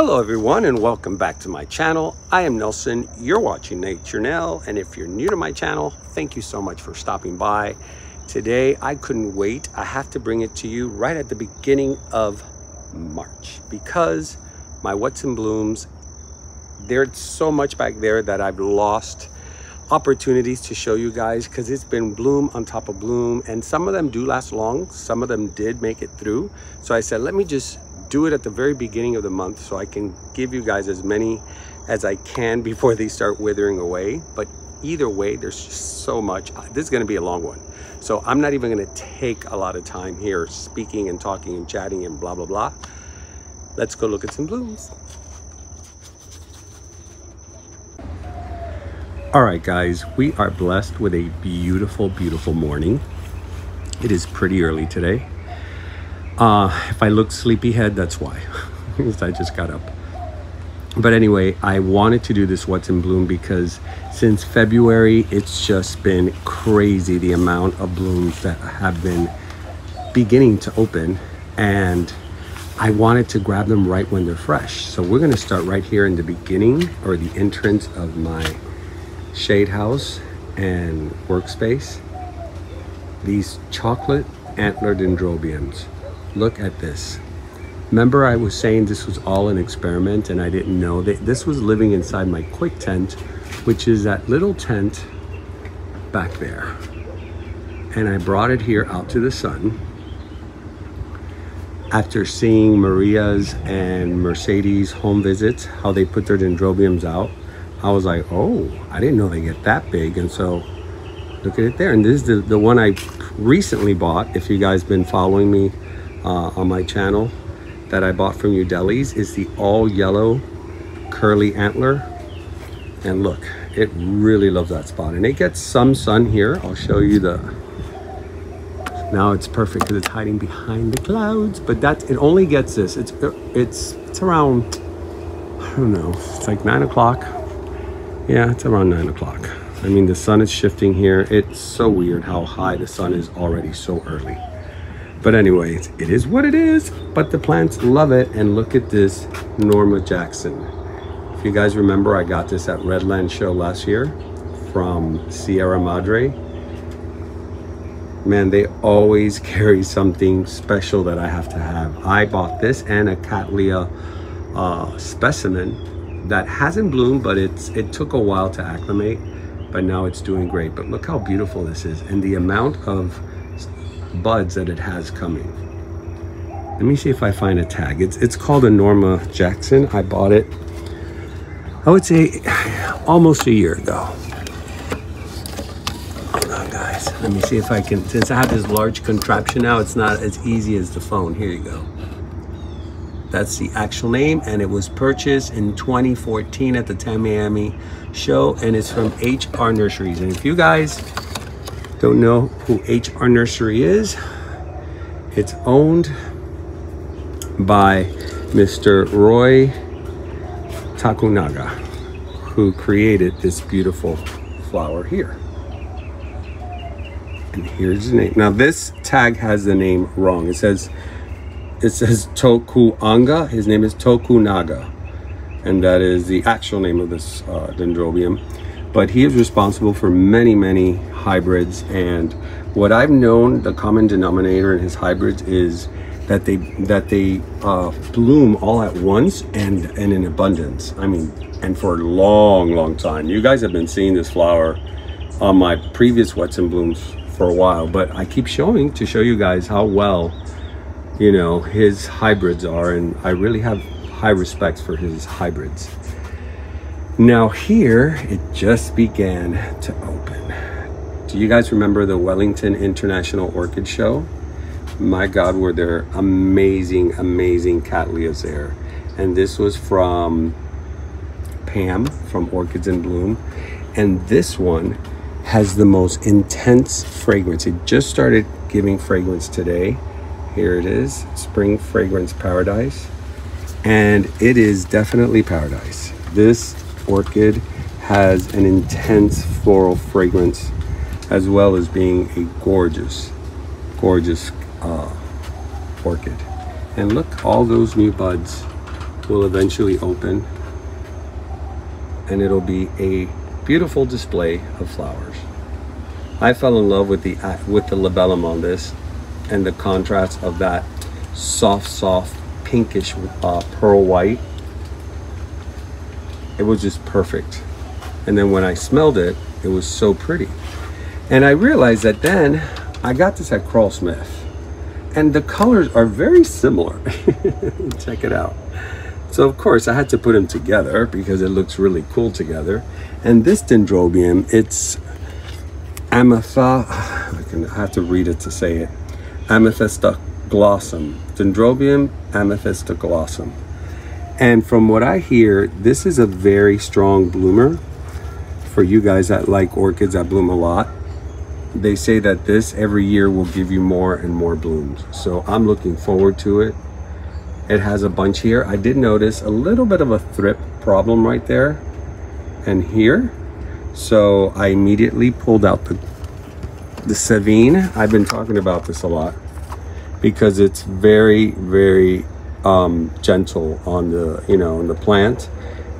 Hello everyone and welcome back to my channel. I am Nelson, you're watching Nature Nel and if you're new to my channel, thank you so much for stopping by. Today I couldn't wait, I have to bring it to you right at the beginning of March because my What's in Blooms, there's so much back there that I've lost opportunities to show you guys because it's been bloom on top of bloom and some of them do last long, some of them did make it through. So I said, let me just do it at the very beginning of the month so I can give you guys as many as I can before they start withering away. But either way, there's just so much. Uh, this is going to be a long one. So I'm not even going to take a lot of time here speaking and talking and chatting and blah, blah, blah. Let's go look at some blooms. All right, guys, we are blessed with a beautiful, beautiful morning. It is pretty early today. Uh, if I look sleepyhead, that's why. I just got up. But anyway, I wanted to do this What's in Bloom because since February, it's just been crazy the amount of blooms that have been beginning to open. And I wanted to grab them right when they're fresh. So we're gonna start right here in the beginning or the entrance of my shade house and workspace. These chocolate antler dendrobiums. Look at this. Remember I was saying this was all an experiment and I didn't know that this was living inside my quick tent, which is that little tent back there. And I brought it here out to the sun. After seeing Maria's and Mercedes home visits, how they put their dendrobiums out, I was like, oh, I didn't know they get that big. And so look at it there. And this is the, the one I recently bought. If you guys been following me uh, on my channel that I bought from Udeli's is the all yellow curly antler. And look, it really loves that spot. And it gets some sun here. I'll show you the, now it's perfect because it's hiding behind the clouds, but that, it only gets this. It's, it's, it's around, I don't know, it's like nine o'clock. Yeah, it's around nine o'clock. I mean, the sun is shifting here. It's so weird how high the sun is already so early. But anyway, it is what it is. But the plants love it. And look at this Norma Jackson. If you guys remember, I got this at Redland Show last year from Sierra Madre. Man, they always carry something special that I have to have. I bought this and a Cattleya uh, specimen that hasn't bloomed, but it's it took a while to acclimate, but now it's doing great. But look how beautiful this is. And the amount of buds that it has coming. Let me see if I find a tag. It's, it's called a Norma Jackson. I bought it, I would say almost a year ago. Hold on guys. Let me see if I can, since I have this large contraption now, it's not as easy as the phone. Here you go. That's the actual name and it was purchased in 2014 at the Tamiami show and it's from HR Nurseries. And if you guys don't know who HR Nursery is. It's owned by Mr. Roy Tokunaga, who created this beautiful flower here. And here's the name. Now this tag has the name wrong. It says it says Tokuanga. His name is Tokunaga. And that is the actual name of this uh, dendrobium but he is responsible for many, many hybrids. And what I've known, the common denominator in his hybrids is that they that they uh, bloom all at once and and in abundance. I mean, and for a long, long time. You guys have been seeing this flower on my previous What's in Blooms for a while, but I keep showing to show you guys how well, you know, his hybrids are, and I really have high respect for his hybrids. Now here, it just began to open. Do you guys remember the Wellington International Orchid Show? My God, were there amazing, amazing Cattleyas there. And this was from Pam from Orchids in Bloom. And this one has the most intense fragrance. It just started giving fragrance today. Here it is, Spring Fragrance Paradise. And it is definitely paradise. This orchid has an intense floral fragrance as well as being a gorgeous, gorgeous uh, orchid. And look, all those new buds. will eventually open and it'll be a beautiful display of flowers. I fell in love with the with the labellum on this and the contrast of that soft, soft pinkish uh, pearl white. It was just perfect. And then when I smelled it, it was so pretty. And I realized that then I got this at Smith, and the colors are very similar. Check it out. So of course I had to put them together because it looks really cool together. And this dendrobium, it's amethyst, I, can, I have to read it to say it. Amethystoglossum. Dendrobium amethystoglossum. And from what I hear, this is a very strong bloomer for you guys that like orchids that bloom a lot. They say that this every year will give you more and more blooms. So I'm looking forward to it. It has a bunch here. I did notice a little bit of a thrip problem right there and here. So I immediately pulled out the, the Savine. I've been talking about this a lot because it's very, very um, gentle on the, you know, on the plant.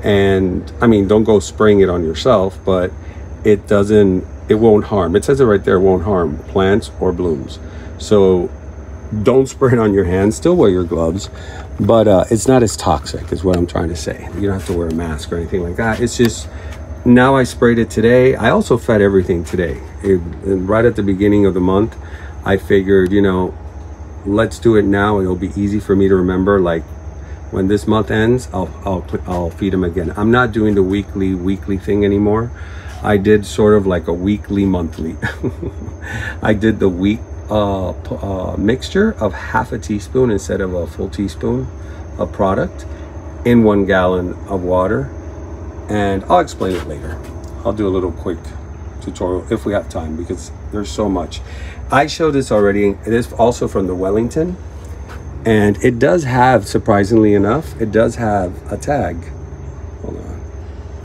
And I mean, don't go spraying it on yourself, but it doesn't, it won't harm. It says it right there, won't harm plants or blooms. So don't spray it on your hands still wear your gloves but uh, it's not as toxic is what i'm trying to say you don't have to wear a mask or anything like that it's just now i sprayed it today i also fed everything today it, right at the beginning of the month i figured you know let's do it now it'll be easy for me to remember like when this month ends i'll i'll, I'll feed them again i'm not doing the weekly weekly thing anymore i did sort of like a weekly monthly i did the week uh, uh, mixture of half a teaspoon instead of a full teaspoon of product in one gallon of water. And I'll explain it later. I'll do a little quick tutorial if we have time because there's so much. I showed this already. It is also from the Wellington. And it does have, surprisingly enough, it does have a tag. Hold on.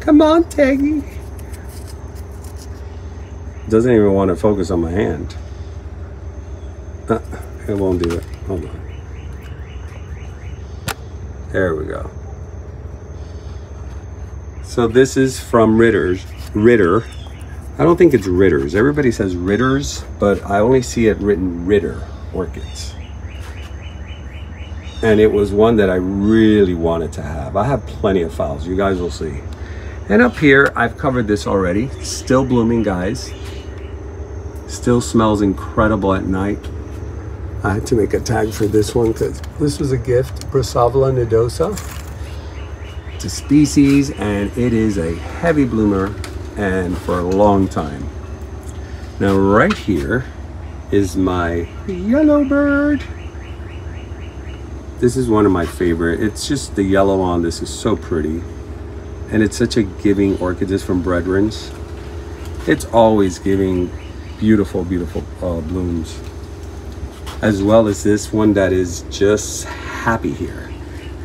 Come on, Taggy. Doesn't even want to focus on my hand. Uh, it won't do it. Hold on. There we go. So this is from Ritter's. Ritter. I don't think it's Ritter's. Everybody says Ritter's, but I only see it written Ritter Orchids. And it was one that I really wanted to have. I have plenty of files. You guys will see. And up here, I've covered this already. Still blooming, guys. Still smells incredible at night. I had to make a tag for this one because this was a gift, Brassavola nodosa. It's a species and it is a heavy bloomer and for a long time. Now right here is my yellow bird. This is one of my favorite. It's just the yellow on this is so pretty. And it's such a giving orchid. This from Brethrens. It's always giving beautiful, beautiful uh, blooms as well as this one that is just happy here.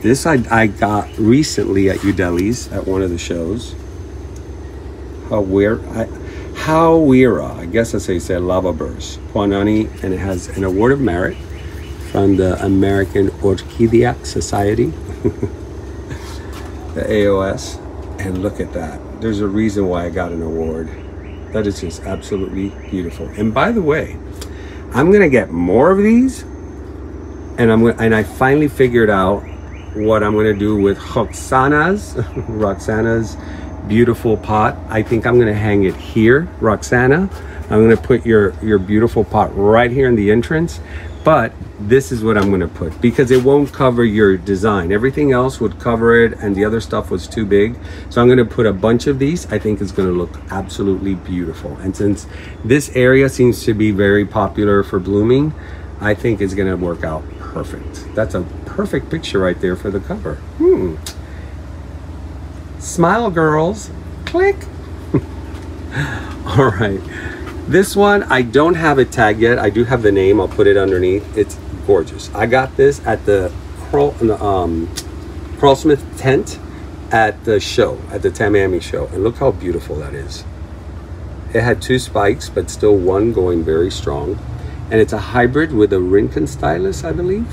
This I, I got recently at Udeli's at one of the shows. How where I guess that's how you say lava burst, Puanani, and it has an award of merit from the American Orchideiac Society, the AOS. And look at that. There's a reason why I got an award. That is just absolutely beautiful. And by the way, I'm gonna get more of these, and I'm gonna, and I finally figured out what I'm gonna do with Roxana's Roxana's beautiful pot. I think I'm gonna hang it here, Roxana. I'm gonna put your your beautiful pot right here in the entrance, but this is what I'm to put because it won't cover your design. Everything else would cover it and the other stuff was too big. So I'm to put a bunch of these. I think it's to look absolutely beautiful. And since this area seems to be very popular for blooming, I think it's to work out perfect. That's a perfect picture right there for the cover. Hmm. Smile girls. Click. All right. This one, I don't have it tagged yet. I do have the name. I'll put it underneath. It's gorgeous. I got this at the Krull, um, Smith tent at the show, at the Tamiami show. And look how beautiful that is. It had two spikes, but still one going very strong. And it's a hybrid with a Rhynchostylis, I believe.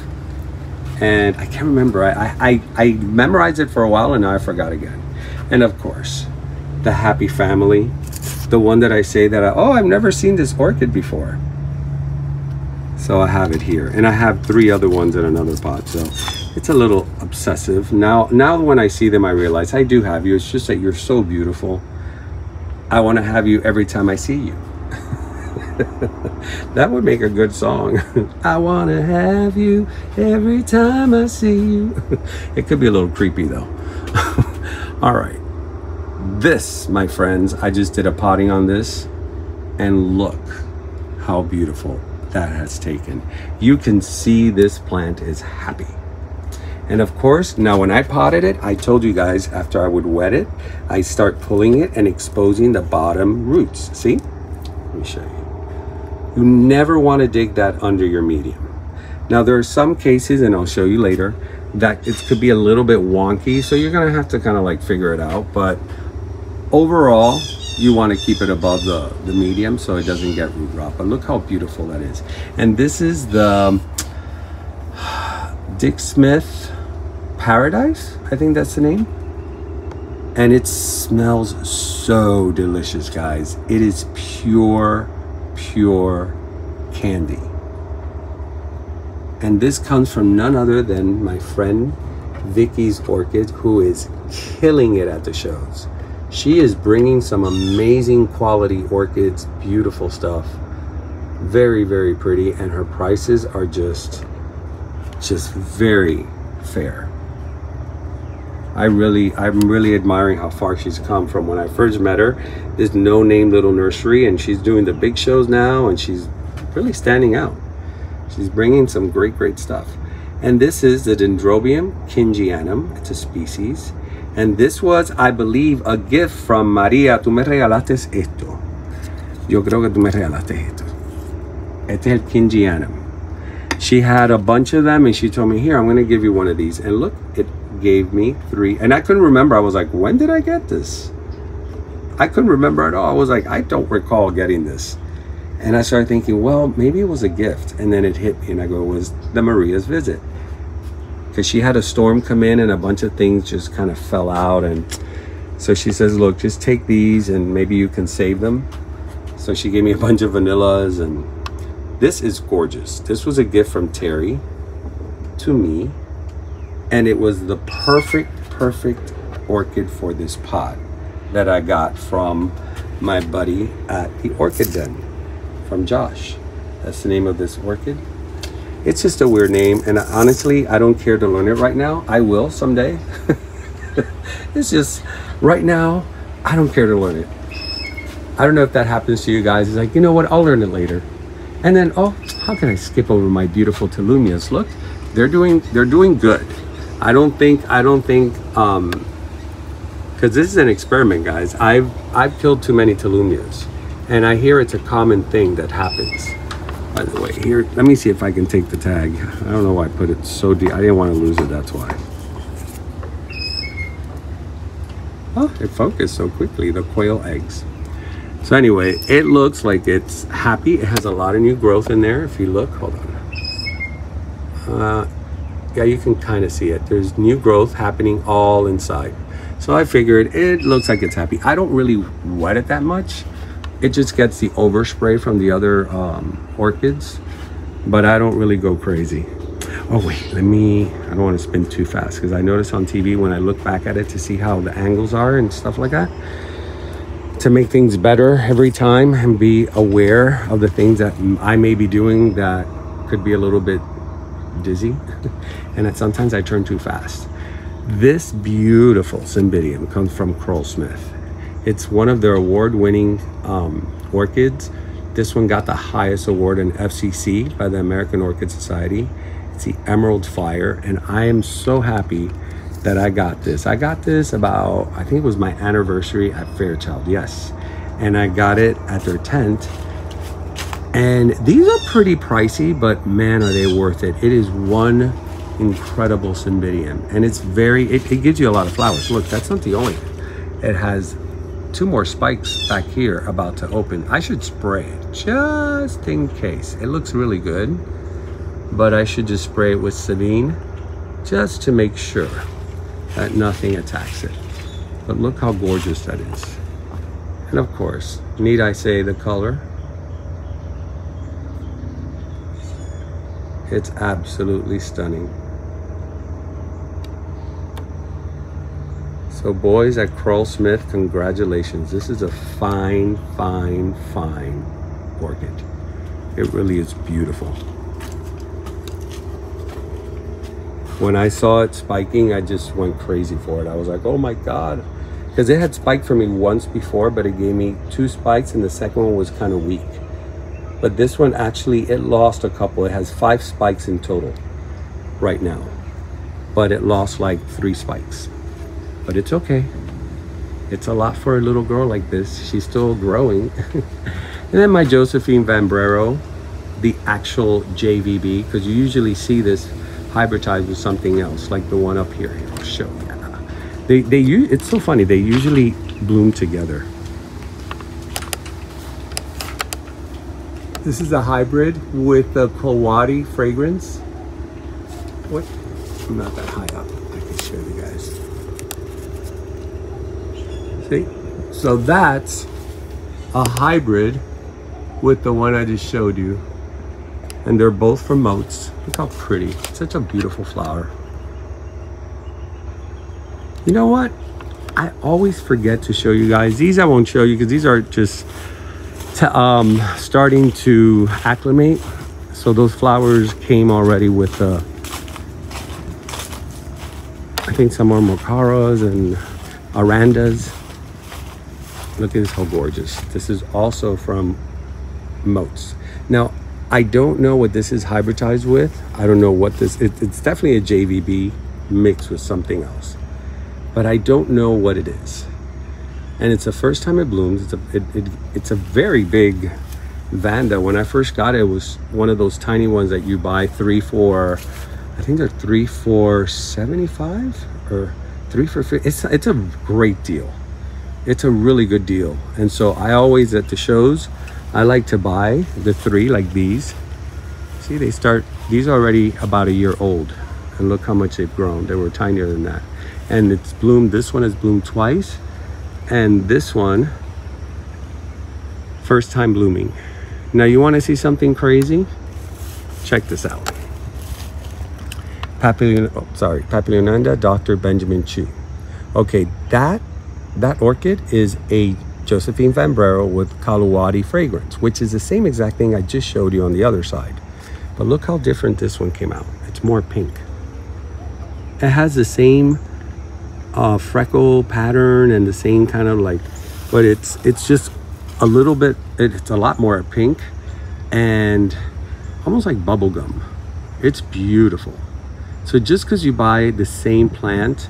And I can't remember. I, I, I memorized it for a while and now I forgot again. And of course, the happy family. The one that I say that, I, oh, I've never seen this orchid before. So I have it here. And I have three other ones in another pot. So it's a little obsessive. Now, now when I see them, I realize I do have you. It's just that you're so beautiful. I want to have you every time I see you. that would make a good song. I want to have you every time I see you. it could be a little creepy though. All right. This, my friends, I just did a potting on this and look how beautiful that has taken. You can see this plant is happy. And of course, now when I potted it, I told you guys after I would wet it, I start pulling it and exposing the bottom roots. See? Let me show you. You never want to dig that under your medium. Now there are some cases, and I'll show you later, that it could be a little bit wonky. So you're gonna have to kind of like figure it out. But overall, you want to keep it above the, the medium so it doesn't get root rot. But look how beautiful that is. And this is the Dick Smith Paradise, I think that's the name. And it smells so delicious, guys. It is pure pure candy. And this comes from none other than my friend Vicky's Orchid, who is killing it at the shows. She is bringing some amazing quality orchids, beautiful stuff. Very, very pretty. And her prices are just, just very fair. I really, I'm really admiring how far she's come from when I first met her. This no-name little nursery, and she's doing the big shows now, and she's really standing out. She's bringing some great, great stuff. And this is the Dendrobium kingianum. It's a species. And this was, I believe, a gift from Maria. Tú me regalaste esto. Yo creo que tú me regalaste esto. Este es el kingianum. She had a bunch of them, and she told me, here, I'm going to give you one of these. And look, it gave me three, and I couldn't remember. I was like, when did I get this? I couldn't remember at all. I was like, I don't recall getting this. And I started thinking, well, maybe it was a gift. And then it hit me, and I go, it was the Maria's visit. Because she had a storm come in, and a bunch of things just kind of fell out. And so she says, look, just take these, and maybe you can save them. So she gave me a bunch of vanillas, and this is gorgeous. This was a gift from Terry to me and it was the perfect perfect orchid for this pot that I got from my buddy at the Orchid Den from Josh. That's the name of this orchid. It's just a weird name and honestly I don't care to learn it right now. I will someday. it's just right now I don't care to learn it. I don't know if that happens to you guys. It's like, you know what, I'll learn it later. And then, oh, how can I skip over my beautiful Tolumnias? Look, they're doing they're doing good. I don't think I don't think um because this is an experiment guys I've I've killed too many Tolumnias and I hear it's a common thing that happens by the way here let me see if I can take the tag I don't know why I put it so deep I didn't want to lose it that's why oh it focused so quickly the quail eggs so anyway it looks like it's happy it has a lot of new growth in there if you look hold on uh, yeah, you can kind of see it. There's new growth happening all inside. So I figured it looks like it's happy. I don't really wet it that much. It just gets the overspray from the other um, orchids, but I don't really go crazy. Oh wait, let me, I don't want to spin too fast because I notice on TV when I look back at it to see how the angles are and stuff like that, to make things better every time and be aware of the things that I may be doing that could be a little bit dizzy and that sometimes I turn too fast. This beautiful Cymbidium comes from Krull Smith. It's one of their award-winning um, orchids. This one got the highest award in FCC by the American Orchid Society. It's the Emerald Fire, and I am so happy that I got this. I got this about, I think it was my anniversary at Fairchild, yes. And I got it at their tent and these are pretty pricey, but man, are they worth it. It is one incredible cymbidium. And it's very, it, it gives you a lot of flowers. Look, that's not the only. It has two more spikes back here about to open. I should spray it just in case. It looks really good, but I should just spray it with Savine just to make sure that nothing attacks it. But look how gorgeous that is. And of course, need I say the color? It's absolutely stunning. So boys at Krull Smith, congratulations. This is a fine, fine, fine orchid. It really is beautiful. When I saw it spiking, I just went crazy for it. I was like, oh my God. Because it had spiked for me once before, but it gave me two spikes and the second one was kind of weak. But this one actually, it lost a couple. It has five spikes in total right now. But it lost like three spikes but it's okay. It's a lot for a little girl like this. She's still growing. and then my Josephine van Brero, the actual JVB, because you usually see this hybridized with something else, like the one up here. I'll show you. They, they it's so funny, they usually bloom together. This is a hybrid with the Kulwadee fragrance. What? I'm not that high up. I can show you guys. See? So that's a hybrid with the one I just showed you. And they're both from Motes. Look how pretty. Such a beautiful flower. You know what? I always forget to show you guys. These I won't show you because these are just um, starting to acclimate. So those flowers came already with the, I think some are Mocaras and Arandas. Look at this, how gorgeous. This is also from Motes. Now, I don't know what this is hybridized with. I don't know what this, it, it's definitely a JVB mixed with something else. But I don't know what it is. And it's the first time it blooms. It's a, it, it, it's a very big Vanda. When I first got it, it was one of those tiny ones that you buy three for, I think they're three for 75 or three for 50. It's, it's a great deal it's a really good deal. And so i always at the shows i like to buy the three like these. See they start these are already about a year old. And look how much they've grown. They were tinier than that. And it's bloomed this one has bloomed twice. And this one first time blooming. Now you want to see something crazy? Check this out. Papillon, oh, sorry Papilionanda Dr. Benjamin Chu. Okay that that orchid is a Josephine van Brero with Kulwadee fragrance, which is the same exact thing I just showed you on the other side. But look how different this one came out. It's more pink. It has the same uh, freckle pattern and the same kind of like, but it's it's just a little bit, it's a lot more pink and almost like bubblegum. It's beautiful. So just because you buy the same plant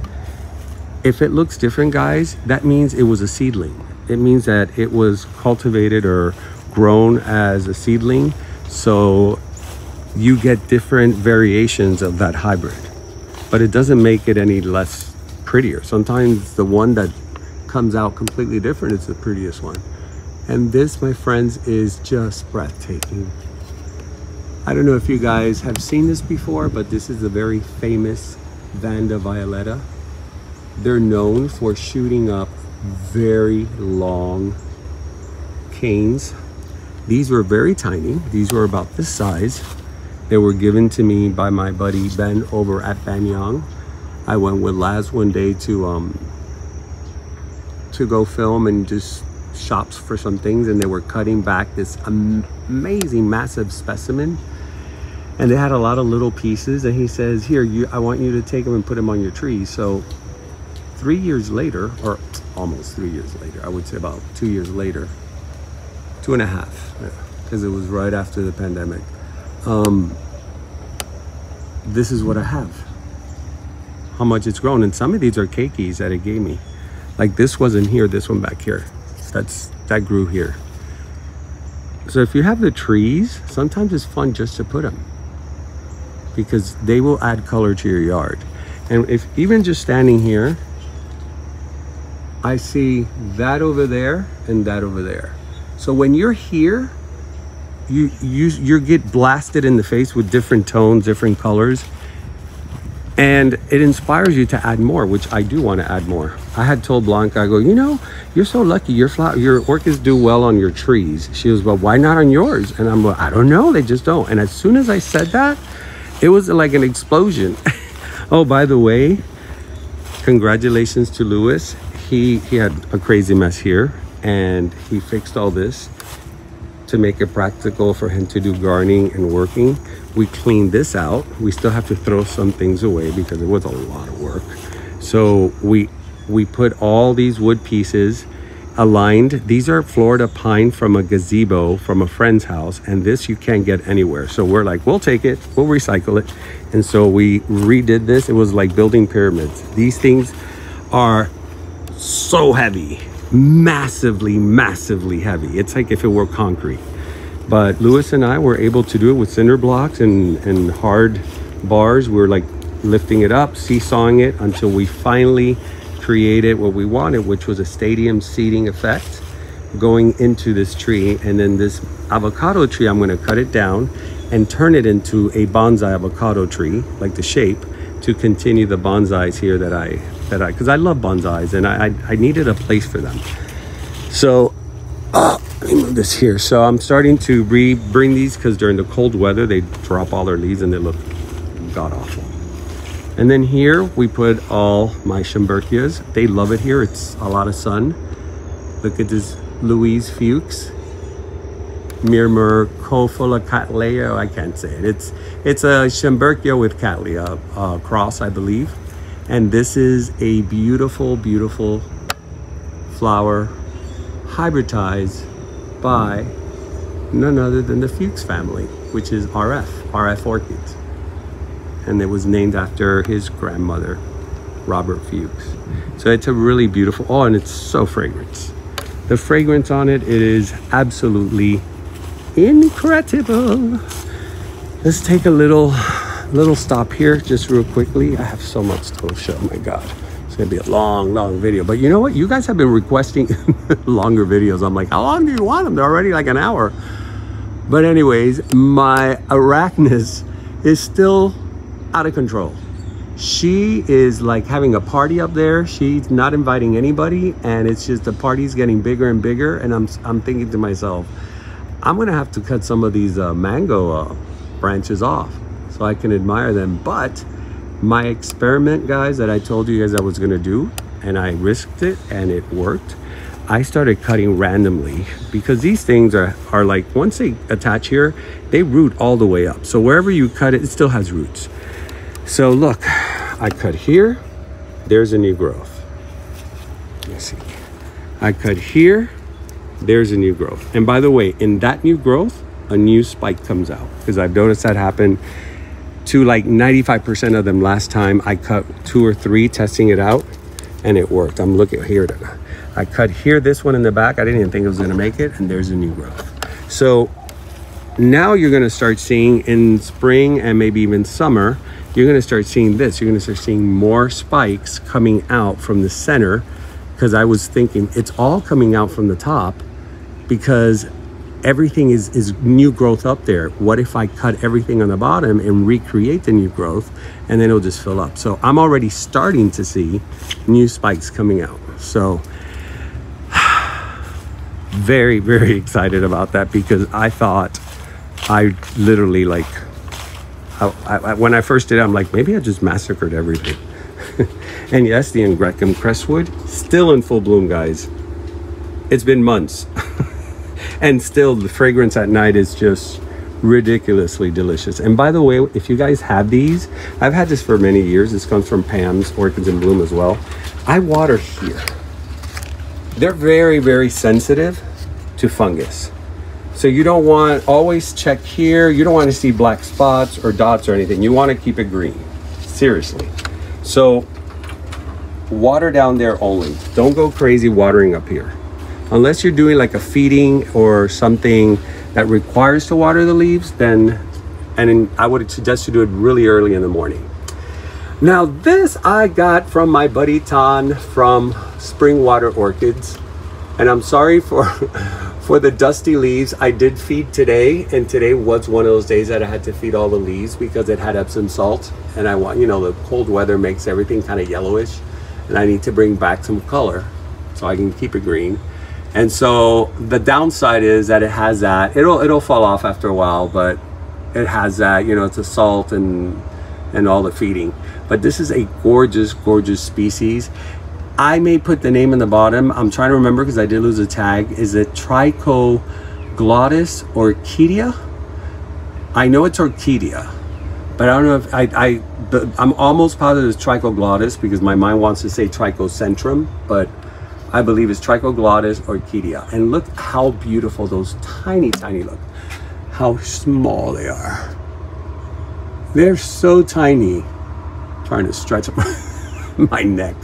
if it looks different, guys, that means it was a seedling. It means that it was cultivated or grown as a seedling. So you get different variations of that hybrid, but it doesn't make it any less prettier. Sometimes the one that comes out completely different is the prettiest one. And this, my friends, is just breathtaking. I don't know if you guys have seen this before, but this is a very famous Vanda Violeta. They're known for shooting up very long canes. These were very tiny. These were about this size. They were given to me by my buddy Ben over at Banyang. I went with Laz one day to um, to go film and just shops for some things and they were cutting back this amazing massive specimen and they had a lot of little pieces and he says here you I want you to take them and put them on your tree so three years later, or almost three years later, I would say about two years later, two and a half, because it was right after the pandemic. Um, this is what I have. How much it's grown. And some of these are keikis that it gave me. Like this wasn't here, this one back here. That's that grew here. So if you have the trees, sometimes it's fun just to put them because they will add color to your yard. And if even just standing here, I see that over there and that over there. So when you're here, you you you get blasted in the face with different tones, different colors. and it inspires you to add more which i do want to add more. I had told blanca i go you know you're so lucky your flower your orchids do well on your trees. She was well why not on yours? And i'm like i don't know they just don't. And as soon as i said that it was like an explosion. Oh by the way congratulations to lewis he he had a crazy mess here and he fixed all this to make it practical for him to do gardening and working. We cleaned this out. We still have to throw some things away because it was a lot of work. So we we put all these wood pieces aligned. These are florida pine from a gazebo from a friend's house and this you can't get anywhere. So we're like we'll take it we'll recycle it. And so we redid this. It was like building pyramids. These things are so heavy massively massively heavy it's like if it were concrete but Lewis and I were able to do it with cinder blocks and, and hard bars. We are like lifting it up, seesawing it until we finally created what we wanted, which was a stadium seating effect going into this tree. And then this avocado tree, I'm gonna cut it down and turn it into a bonsai avocado tree, like the shape, to continue the bonsais here that I, that I, cause I love bonsais and I, I, I needed a place for them. So uh, let me move this here. So I'm starting to re bring these because during the cold weather, they drop all their leaves and they look god awful. And then here we put all my Schomburgkias. They love it here. It's a lot of sun. Look at this Louise Fuchs. Myrmecophila cattleya. I can't say it. It's it's a Schomburgkia with cattleya uh, cross, I believe. And this is a beautiful, beautiful flower hybridized by none other than the Fuchs family, which is RF, RF Orchids. And it was named after his grandmother, Robert Fuchs. So it's a really beautiful, oh, and it's so fragrant. The fragrance on it, it is absolutely incredible. Let's take a little, little stop here just real quickly. I have so much to show, oh my God. It's gonna be a long, long video. But you know what? You guys have been requesting longer videos. I'm like, how long do you want them? They're already like an hour. But anyways, my Arachnis is still out of control. She is like having a party up there. She's not inviting anybody, and it's just the party's getting bigger and bigger. And I'm I'm thinking to myself, I'm gonna have to cut some of these uh, mango uh, branches off so I can admire them. But my experiment guys that I told you guys I was gonna do and I risked it and it worked I started cutting randomly because these things are, are like once they attach here they root all the way up. So wherever you cut it it still has roots. So look I cut here there's a new growth. Let's see. I cut here there's a new growth. And by the way in that new growth a new spike comes out because I've noticed that happen to like 95% of them last time I cut two or three testing it out and it worked. I'm looking here. I cut here this one in the back. I didn't even think it was gonna make it and there's a new growth. So now you're gonna start seeing in spring and maybe even summer, you're gonna start seeing this. You're gonna start seeing more spikes coming out from the center because I was thinking it's all coming out from the top because everything is, is new growth up there. What if I cut everything on the bottom and recreate the new growth and then it'll just fill up. So I'm already starting to see new spikes coming out. So very, very excited about that because I thought I literally like, I, I, when I first did it, I'm like, maybe I just massacred everything. and yes, the Angraecum crestwood, still in full bloom, guys. It's been months. and still the fragrance at night is just ridiculously delicious. And by the way, if you guys have these, I've had this for many years. This comes from Pam's Orchids in Bloom as well. I water here. They're very, very sensitive to fungus. So you don't want, always check here. You don't want to see black spots or dots or anything. You want to keep it green, seriously. So water down there only. Don't go crazy watering up here unless you're doing like a feeding or something that requires to water the leaves, then, and I would suggest you do it really early in the morning. Now this I got from my buddy Tan from Spring Water Orchids. And I'm sorry for, For the dusty leaves, I did feed today, and today was one of those days that I had to feed all the leaves because it had Epsom salt, and I want, you know, the cold weather makes everything kind of yellowish, and I need to bring back some color so I can keep it green. And so the downside is that it has that. It'll it'll fall off after a while, but it has that. You know, it's a salt and and all the feeding. But this is a gorgeous, gorgeous species. I may put the name in the bottom. I'm trying to remember because I did lose a tag. Is it Trichoglottis orchidea? I know it's orchidea, but I don't know if I, I but I'm almost positive it's Trichoglottis because my mind wants to say Trichocentrum, but I believe is Trichoglottis orchidea. And look how beautiful those tiny, tiny look. How small they are. They're so tiny. I'm trying to stretch my neck.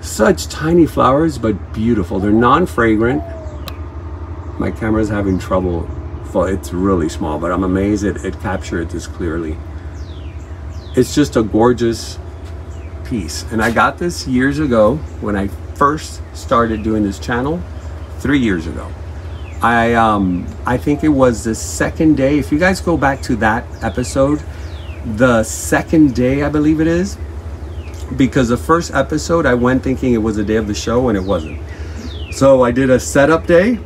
Such tiny flowers, but beautiful. They're non-fragrant. My camera's having trouble. It's really small, but I'm amazed it, it captured this clearly. It's just a gorgeous piece. And I got this years ago when I first started doing this channel, three years ago. I um, I think it was the second day. If you guys go back to that episode, the second day I believe it is, because the first episode I went thinking it was the day of the show and it wasn't. So I did a setup day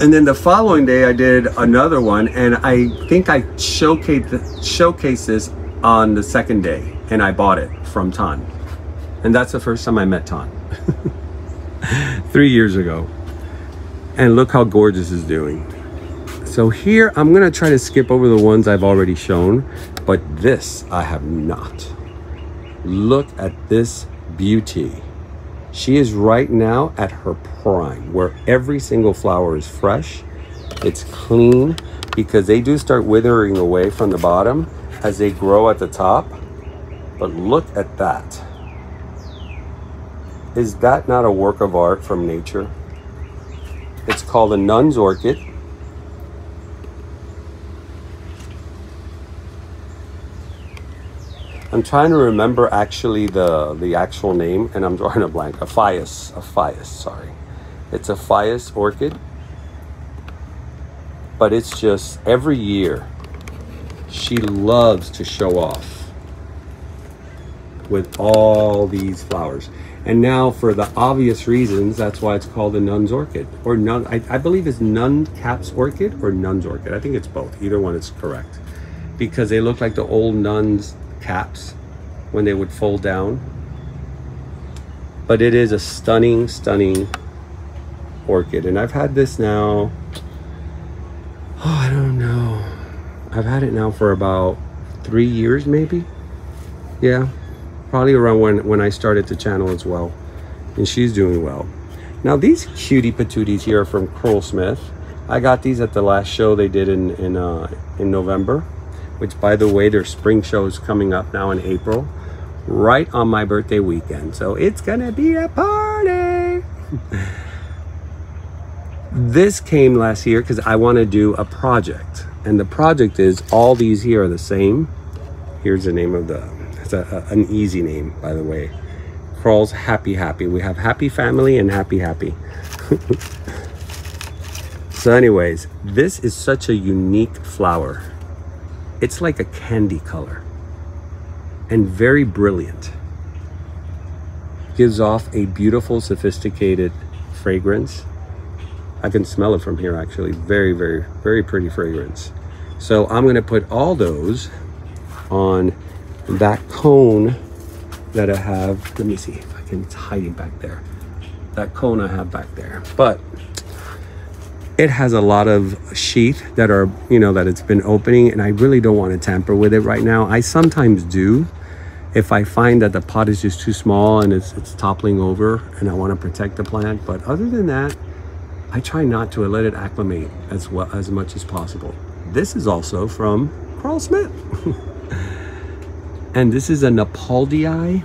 and then the following day I did another one and I think I showcased, showcased this on the second day and I bought it from Tan. And that's the first time I met Tan. Three years ago. And look how gorgeous is doing. So here, I'm gonna try to skip over the ones I've already shown, but this I have not. Look at this beauty. She is right now at her prime, where every single flower is fresh, it's clean, because they do start withering away from the bottom as they grow at the top. But look at that. Is that not a work of art from nature? It's called a nun's orchid. I'm trying to remember actually the the actual name, and I'm drawing a blank. A Aphias, Aphias, sorry. It's a Aphias orchid, but it's just every year she loves to show off with all these flowers. And now, for the obvious reasons, that's why it's called a nun's orchid, or nun. I, I believe it's nun caps orchid or nun's orchid. I think it's both. Either one is correct, because they look like the old nuns caps when they would fold down. But it is a stunning, stunning orchid. And I've had this now, oh, I don't know. I've had it now for about three years, maybe. Yeah, probably around when, when I started the channel as well. And she's doing well. Now these cutie patooties here are from Krull-Smith. I got these at the last show they did in, in, uh, in November which by the way, their spring show is coming up now in April, right on my birthday weekend. So it's gonna be a party. this came last year because I want to do a project. And the project is all these here are the same. Here's the name of the, it's a, a, an easy name, by the way. Krull's Happy Happy. We have Happy Family and Happy Happy. so anyways, this is such a unique flower it's like a candy color and very brilliant. Gives off a beautiful, sophisticated fragrance. I can smell it from here actually. Very, very, very pretty fragrance. So I'm gonna put all those on that cone that I have. Let me see if I can, it's hiding back there. That cone I have back there. But it has a lot of sheath that are, you know, that it's been opening and I really don't want to tamper with it right now. I sometimes do if I find that the pot is just too small and it's, it's toppling over and I want to protect the plant. But other than that, I try not to let it acclimate as well as much as possible. This is also from Krull-Smith. and this is a Napaldii.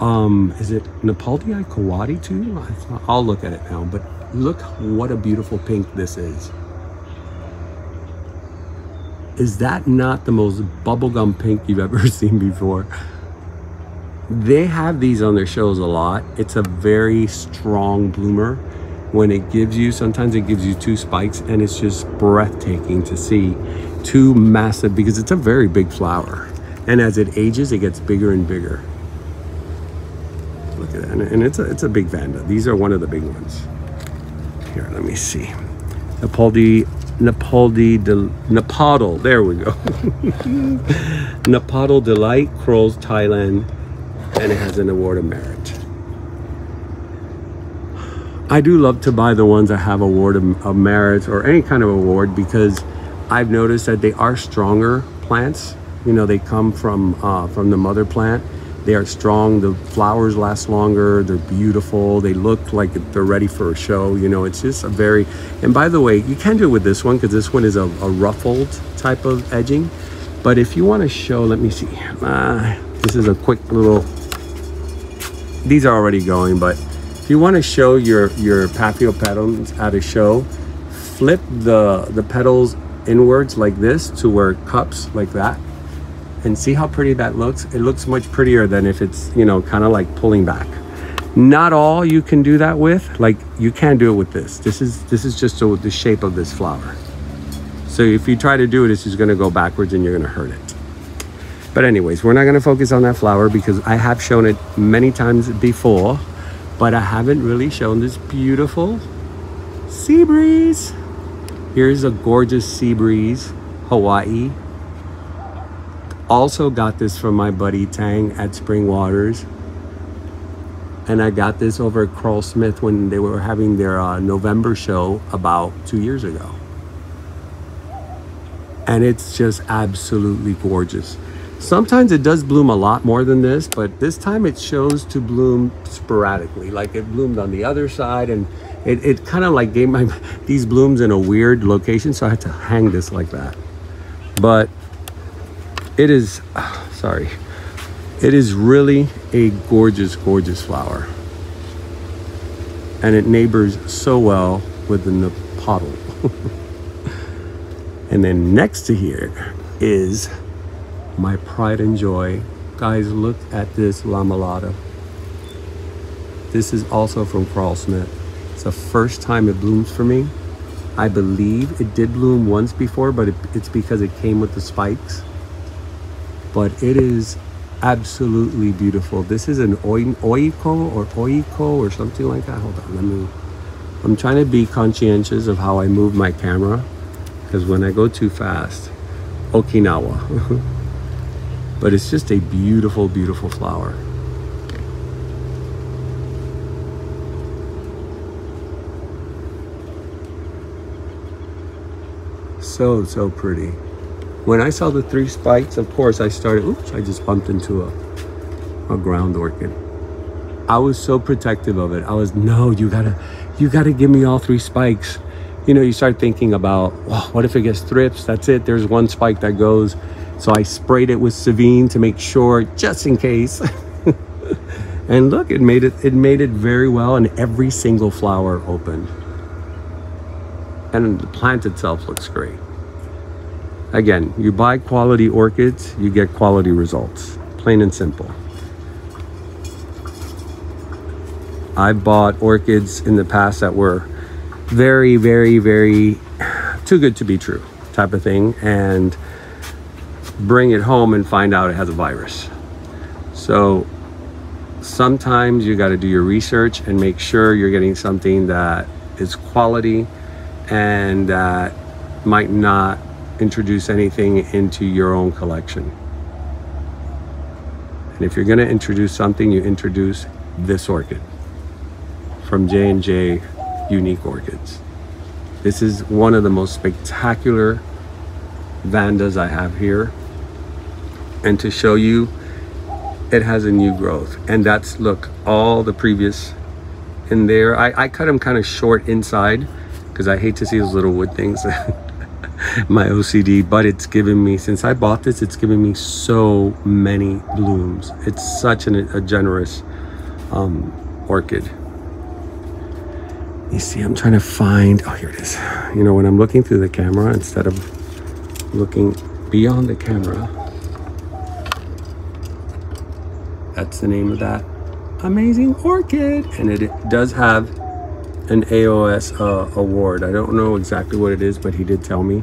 Um, is it Napaldii Kawadi too? I'll look at it now, but Look what a beautiful pink this is. Is that not the most bubblegum pink you've ever seen before? They have these on their shows a lot. It's a very strong bloomer. when it gives you, sometimes it gives you two spikes and it's just breathtaking to see two massive, because it's a very big flower. And as it ages, it gets bigger and bigger. Look at that, and it's a, it's a big Vanda. These are one of the big ones. Here, let me see. Nepaldi, Nepaldi, Napadal, there we go. Napadal Delight, Krull's, Thailand, and it has an award of merit. I do love to buy the ones that have award of, of merit or any kind of award because I've noticed that they are stronger plants. You know, they come from uh, from the mother plant. They are strong. The flowers last longer. They're beautiful. They look like they're ready for a show. You know, it's just a very. And by the way, you can do it with this one because this one is a, a, ruffled type of edging. But if you want to show, let me see. Uh, this is a quick little. These are already going, but if you want to show your, your Paphiopedilums at a show, flip the, the petals inwards like this to where it cups like that and see how pretty that looks. It looks much prettier than if it's, you know, kind of like pulling back. Not all you can do that with, like you can do it with this. This is, this is just a, the shape of this flower. So if you try to do it, it's just gonna go backwards and you're gonna hurt it. But anyways, we're not gonna focus on that flower because I have shown it many times before but I haven't really shown this beautiful sea breeze. Here's a gorgeous sea breeze, Hawaii. Also got this from my buddy Tang at Spring Waters. And I got this over at Krull Smith when they were having their uh, November show about two years ago. And it's just absolutely gorgeous. Sometimes it does bloom a lot more than this, but this time it shows to bloom sporadically. Like it bloomed on the other side and it, it kind of like gave my these blooms in a weird location. So I had to hang this like that. But it is, sorry, it is really a gorgeous, gorgeous flower. And it neighbors so well with the Napadal. and then next to here is my pride and joy. Guys, look at this Lamellata. This is also from Krull Smith. It's the first time it blooms for me. I believe it did bloom once before, but it, it's because it came with the spikes. But it is absolutely beautiful. This is an oiko or oiko or something like that. Hold on, let me. I'm trying to be conscientious of how I move my camera because when I go too fast, Okinawa. but it's just a beautiful, beautiful flower. So, so pretty. When I saw the three spikes, of course, I started, oops, I just bumped into a, a ground orchid. I was so protective of it. I was, no, you gotta, you gotta give me all three spikes. You know, you start thinking about, what if it gets thrips? That's it. There's one spike that goes. So I sprayed it with Sevin to make sure, just in case. and look, it made it, it made it very well and every single flower opened. And the plant itself looks great. Again, you buy quality orchids, you get quality results. Plain and simple. I've bought orchids in the past that were very, very, very too good to be true type of thing. And bring it home and find out it has a virus. So sometimes you got to do your research and make sure you're getting something that is quality and that might not introduce anything into your own collection. And if you're going to introduce something, you introduce this orchid from J&J Unique Orchids. This is one of the most spectacular Vandas I have here and to show you it has a new growth and that's look all the previous in there I, I cut them kind of short inside because I hate to see those little wood things my OCD but it's given me since I bought this it's given me so many blooms. It's such an, a generous um, orchid. You see I'm trying to find oh here it is. You know when I'm looking through the camera instead of looking beyond the camera that's the name of that amazing orchid. And it does have an AOS uh, award. I don't know exactly what it is, but he did tell me.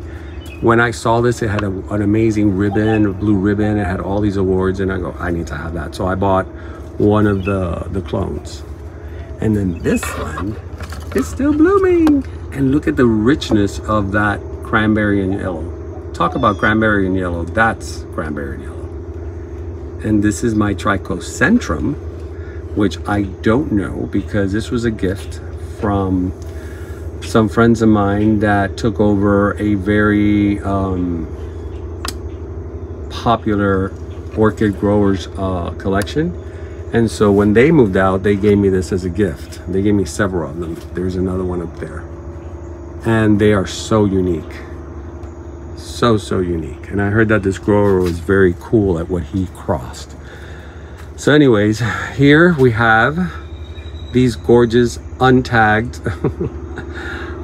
When I saw this, it had a, an amazing ribbon, a blue ribbon. It had all these awards, and I go, I need to have that. So I bought one of the the clones, and then this one is still blooming. And look at the richness of that cranberry and yellow. Talk about cranberry and yellow. That's cranberry and yellow. And this is my trichocentrum, which I don't know because this was a gift from some friends of mine that took over a very um, popular orchid growers uh, collection. And so when they moved out, they gave me this as a gift. They gave me several of them. There's another one up there. And they are so unique. So, so unique. And I heard that this grower was very cool at what he crossed. So anyways, here we have these gorges untagged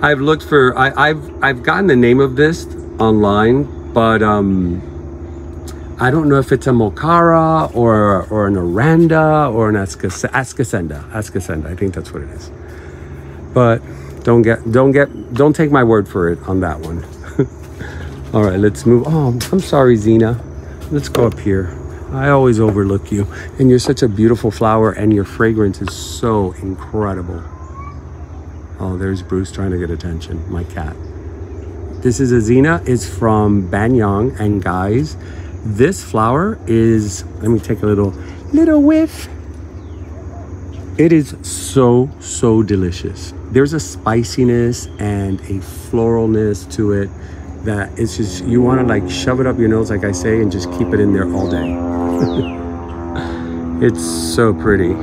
I've looked for I, have I've gotten the name of this online, but um, I don't know if it's a Mocara or or an Aranda or an Ascocenda. Ascocenda, I think that's what it is. But don't get don't get don't take my word for it on that one. All right, let's move. Oh, I'm sorry, Xena. Let's go up here. I always overlook you, and you're such a beautiful flower, and your fragrance is so incredible. Oh, there's Bruce trying to get attention, my cat. This is a Xena, it's from Banyang. And guys, this flower is, let me take a little, little whiff. It is so, so delicious. There's a spiciness and a floralness to it that it's just, you want to like shove it up your nose, like I say, and just keep it in there all day. it's so pretty.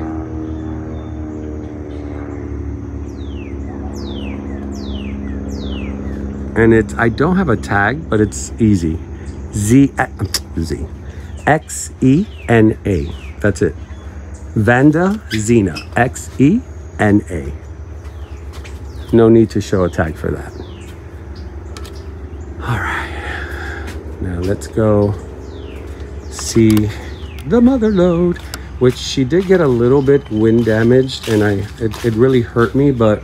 and it's I don't have a tag, but it's easy. Z eh, Z X E N A. That's it. Vanda Xena. X E N A. No need to show a tag for that. All right. Now let's go see the mother lode, which she did get a little bit wind damaged and I it, it really hurt me, but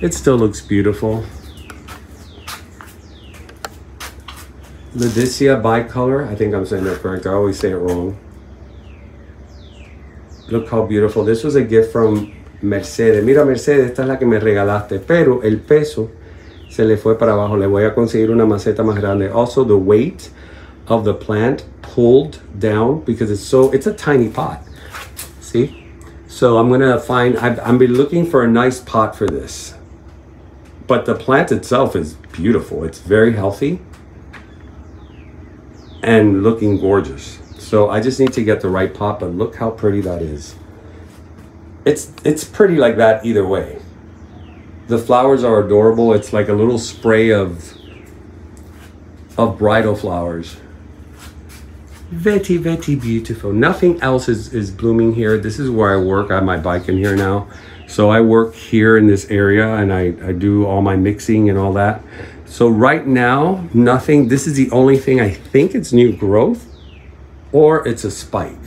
it still looks beautiful. Ladicia bicolor. I think I'm saying that correct. I always say it wrong. Look how beautiful. This was a gift from Mercedes. Mira, Mercedes, esta es la que me regalaste. Pero el peso se le fue para abajo. Le voy a conseguir una maceta más grande. Also, the weight of the plant pulled down because it's so, it's a tiny pot. See? So I'm going to find, I've, I've been looking for a nice pot for this. But the plant itself is beautiful. It's very healthy and looking gorgeous. So I just need to get the right pot, but look how pretty that is. It's, it's pretty like that either way. The flowers are adorable. It's like a little spray of, of bridal flowers. Very, very beautiful. Nothing else is, is blooming here. This is where I work. I have my bike in here now. So I work here in this area and I, I do all my mixing and all that. So right now, nothing, this is the only thing I think it's new growth or it's a spike.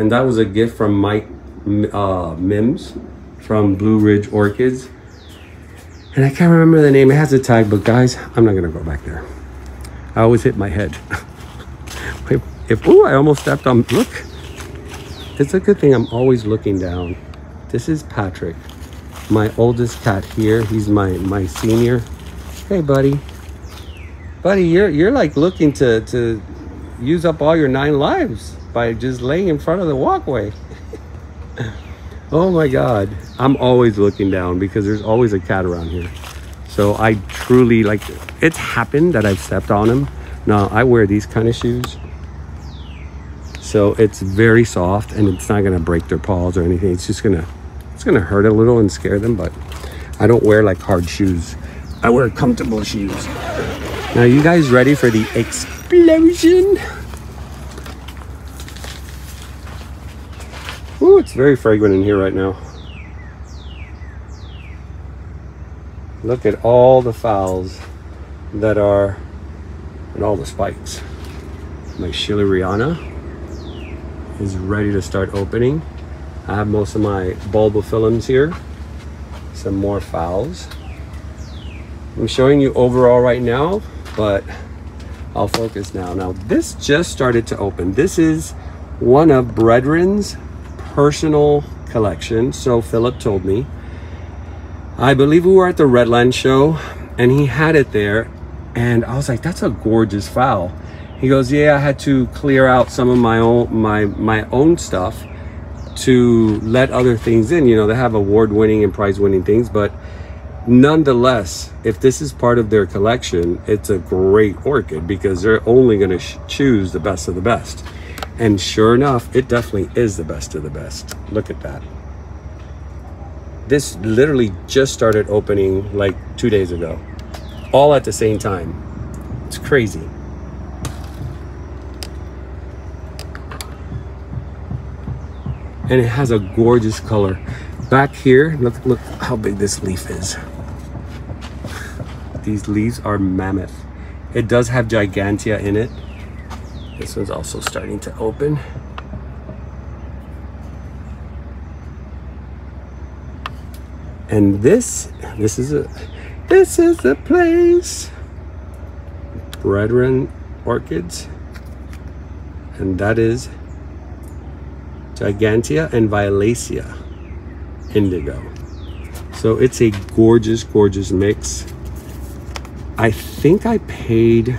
And that was a gift from Mike uh, Mims from Blue Ridge Orchids. And I can't remember the name, it has a tag, but guys, I'm not gonna go back there. I always hit my head. if, if oh, I almost stepped on, look. It's a good thing I'm always looking down. This is Patrick, my oldest cat here. He's my, my senior Hey, buddy. Buddy, you're you're like looking to to use up all your nine lives by just laying in front of the walkway. oh my God. I'm always looking down because there's always a cat around here. So I truly like it's happened that I've stepped on him. Now I wear these kind of shoes. So it's very soft and it's not gonna break their paws or anything. It's just gonna it's gonna hurt a little and scare them, but I don't wear like hard shoes. I wear comfortable shoes. Now, you guys ready for the explosion? It's very fragrant in here right now. Look at all the phals that are, and all the spikes. My Schilleriana is ready to start opening. I have most of my bulbophyllums here. some more phals. I'm showing you overall right now, but I'll focus now. Now this just started to open. This is one of Brethren's personal collection. So Philip told me. I believe we were at the Redland show and he had it there. And I was like, that's a gorgeous phal. He goes, yeah, I had to clear out some of my own my my own stuff to let other things in. You know, they have award winning and prize winning things, but nonetheless, if this is part of their collection, it's a great orchid because they're only going to choose the best of the best. And sure enough, it definitely is the best of the best. Look at that. This literally just started opening like two days ago, all at the same time. It's crazy. and it has a gorgeous color. Back here, look, look how big this leaf is. These leaves are mammoth. It does have gigantea in it. This one's also starting to open. And this, this is a, this is the place. Brethren Orchids. And that is Gigantea and Violacea indigo. So it's a gorgeous, gorgeous mix. I think I paid,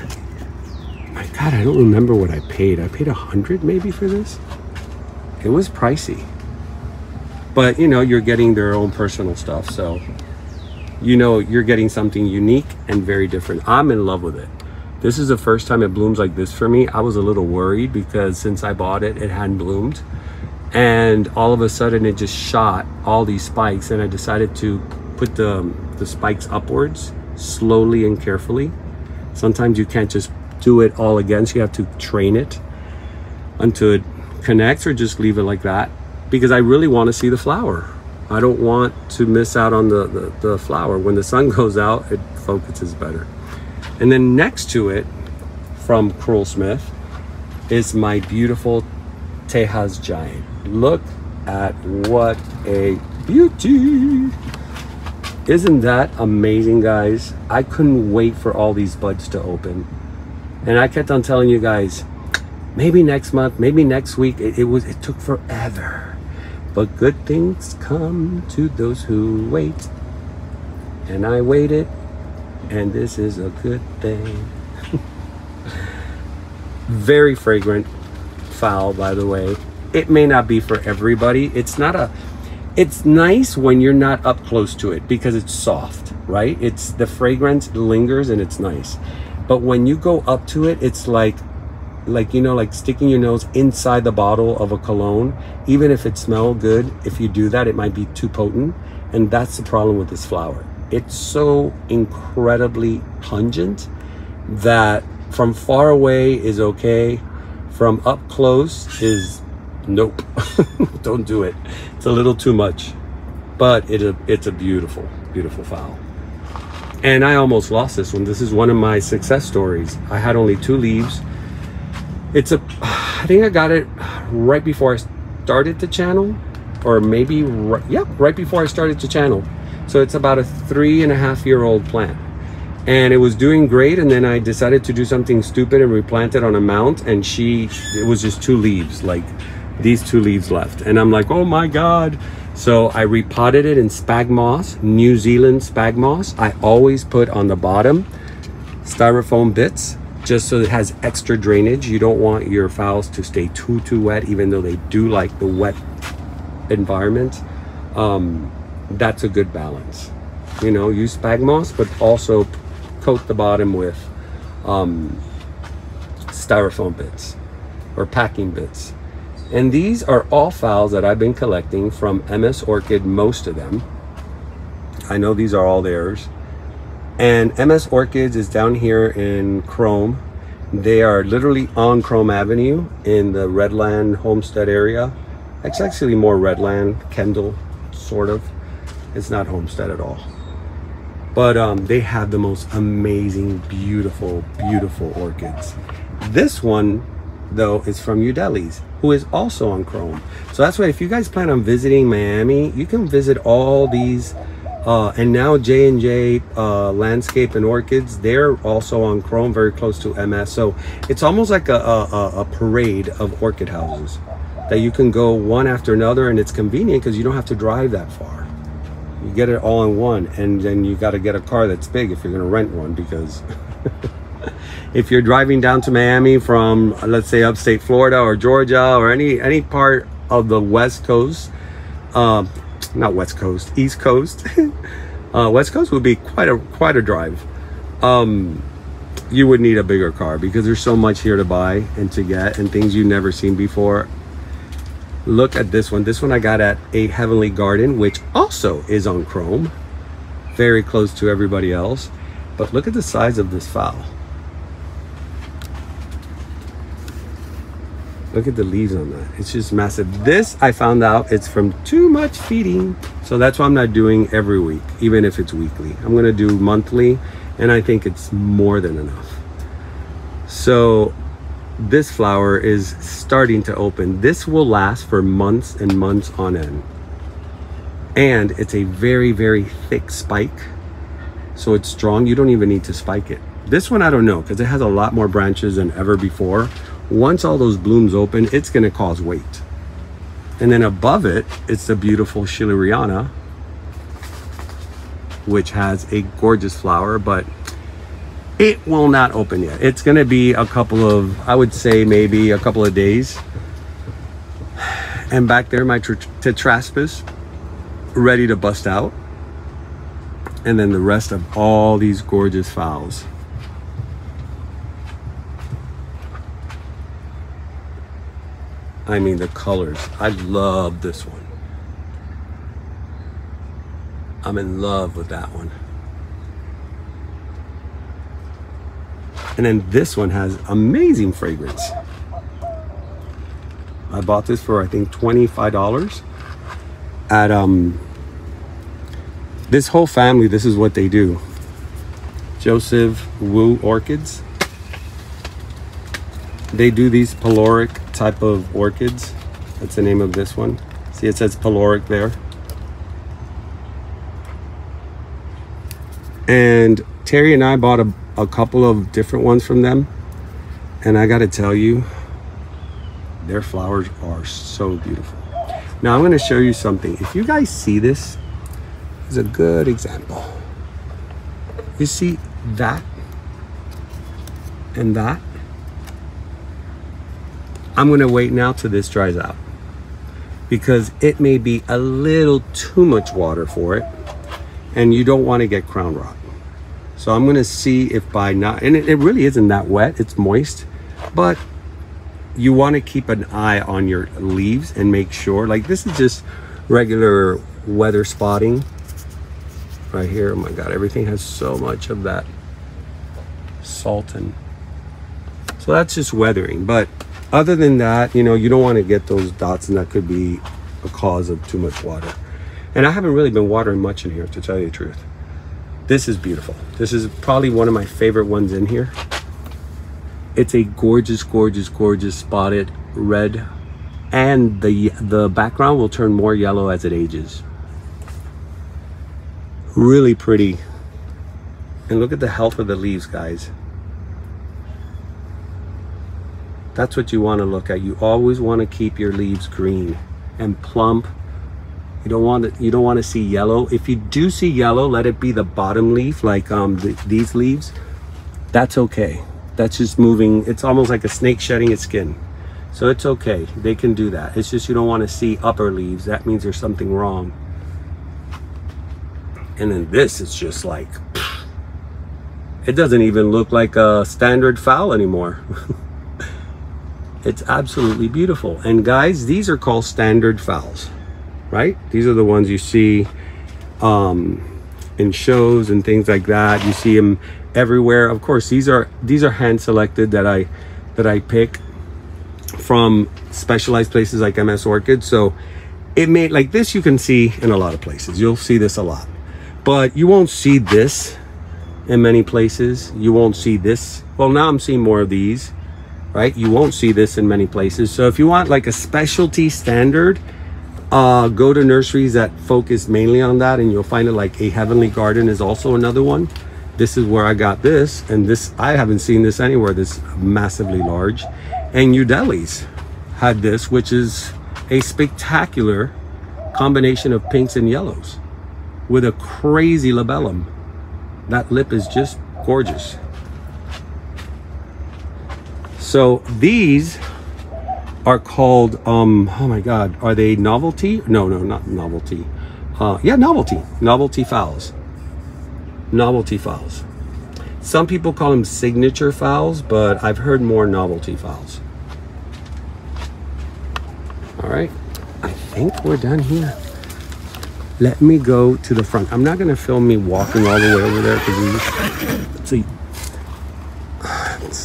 God, I don't remember what I paid. I paid a hundred maybe for this. It was pricey, but you know, you're getting their own personal stuff. So, you know, you're getting something unique and very different. I'm in love with it. This is the first time it blooms like this for me. I was a little worried because since I bought it, it hadn't bloomed and all of a sudden it just shot all these spikes and I decided to put the, the spikes upwards slowly and carefully. Sometimes you can't just do it all again, so you have to train it until it connects or just leave it like that because I really want to see the flower. I don't want to miss out on the, the, the flower. When the sun goes out, it focuses better. And then next to it from Krull Krull-Smith is my beautiful Tejas Giant. Look at what a beauty. Isn't that amazing, guys? I couldn't wait for all these buds to open. And I kept on telling you guys, maybe next month, maybe next week. It, it was it took forever. But good things come to those who wait. And I waited, and this is a good thing. Very fragrant, phal, by the way it may not be for everybody. It's not a it's nice when you're not up close to it because it's soft, right? It's the fragrance lingers and it's nice. But when you go up to it, it's like like you know like sticking your nose inside the bottle of a cologne. Even if it smells good if you do that it might be too potent. And that's the problem with this flower. It's so incredibly pungent that from far away is okay. From up close is nope. Don't do it. It's a little too much. But it, it's a beautiful beautiful phal and I almost lost this one. This is one of my success stories. I had only two leaves. It's a I think I got it right before I started the channel or maybe right, yeah right before I started the channel. So it's about a three and a half year old plant. And it was doing great and then I decided to do something stupid and replant it on a mount and she it was just two leaves like these two leaves left. And I'm like, oh my God. So I repotted it in spag moss, New Zealand spag moss. I always put on the bottom styrofoam bits just so it has extra drainage. You don't want your phals to stay too, too wet, even though they do like the wet environment. Um, that's a good balance. You know, use spag moss, but also coat the bottom with um, styrofoam bits or packing bits. And these are all files that I've been collecting from MS Orchid, most of them. I know these are all theirs. And MS Orchids is down here in Krome. They are literally on Krome Avenue in the Redland Homestead area. It's actually more Redland, Kendall, sort of. It's not Homestead at all. But um, they have the most amazing, beautiful, beautiful orchids. This one, though, is from Udeli's who is also on Krome. So that's why if you guys plan on visiting Miami, you can visit all these Uh, and now J&J uh, Landscape and Orchids, they're also on Krome, very close to MS. So it's almost like a, a, a parade of orchid houses that you can go one after another and it's convenient because you don't have to drive that far. You get it all in one and then you got to get a car that's big if you're going to rent one because if you're driving down to Miami from let's say upstate Florida or Georgia or any any part of the West Coast, um, not West Coast, East Coast. uh, West Coast would be quite a quite a drive. Um, you would need a bigger car because there's so much here to buy and to get and things you've never seen before. Look at this one. This one I got at a Heavenly Garden, which also is on Krome. Very close to everybody else. But look at the size of this phal. Look at the leaves on that. It's just massive. This, I found out, it's from too much feeding. So that's why I'm not doing every week, even if it's weekly. I'm gonna do monthly, and I think it's more than enough. So this flower is starting to open. This will last for months and months on end. And it's a very, very thick spike. So it's strong. You don't even need to spike it. This one, I don't know, because it has a lot more branches than ever before once all those blooms open, it's going to cause weight. And then above it, it's the beautiful Schilleriana, which has a gorgeous flower, but it will not open yet. It's going to be a couple of, I would say maybe a couple of days. And back there, my Tetraspis ready to bust out. And then the rest of all these gorgeous phals. I mean, the colors. I love this one. I'm in love with that one. And then this one has amazing fragrance. I bought this for I think $25 at um this whole family this is what they do Joseph Wu orchids they do these peloric type of orchids. That's the name of this one. See, it says peloric there. And Terry and I bought a, a couple of different ones from them. And I got to tell you, their flowers are so beautiful. Now I'm going to show you something. If you guys see this, is a good example. You see that and that I'm to wait now till this dries out because it may be a little too much water for it and you don't want to get crown rot. So I'm to see if by not, and it, it really isn't that wet, it's moist, but you want to keep an eye on your leaves and make sure, like this is just regular weather spotting right here. Oh my God, everything has so much of that salt and so that's just weathering, but other than that, you know, you don't want to get those dots and that could be a cause of too much water. And I haven't really been watering much in here to tell you the truth. This is beautiful. This is probably one of my favorite ones in here. It's a gorgeous, gorgeous, gorgeous spotted red and the the background will turn more yellow as it ages. Really pretty. And look at the health of the leaves, guys. That's what you want to look at. You always want to keep your leaves green and plump. You don't want to, you don't want to see yellow. If you do see yellow, let it be the bottom leaf, like um, the, these leaves. That's okay. That's just moving. It's almost like a snake shedding its skin. So it's okay. They can do that. It's just you don't want to see upper leaves. That means there's something wrong. And then this is just like, it doesn't even look like a standard phal anymore. It's absolutely beautiful. And guys, these are called standard phals, right? These are the ones you see um, in shows and things like that. You see them everywhere. Of course, these are these are hand selected that I that I pick from specialized places like MS Orchid. So it made like this you can see in a lot of places. You'll see this a lot. But you won't see this in many places. You won't see this. Well, now I'm seeing more of these right? You won't see this in many places. So if you want like a specialty standard, uh, go to nurseries that focus mainly on that and you'll find it like a heavenly garden is also another one this is where i got this and this i haven't seen this anywhere this massively large and udeli's had this which is a spectacular combination of pinks and yellows with a crazy labellum that lip is just gorgeous so these are called, um, oh my God, are they novelty? No, no, not novelty. Uh, yeah, novelty, novelty phals. Novelty phals. Some people call them signature phals, but I've heard more novelty phals. All right, I think we're done here. Let me go to the front. I'm not gonna film me walking all the way over there because it's,